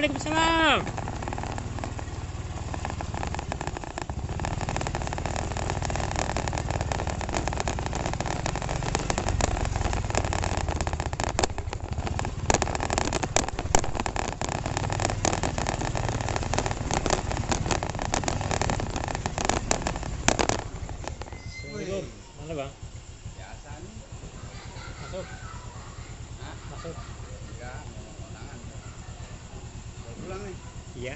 Waalaikumsalam. Assalamualaikum. Mana bang? biasa nih Masuk. Hah? Masuk pulang nih. Iya.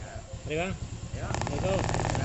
Ya. Mari bang. Ya. Assalamualaikum.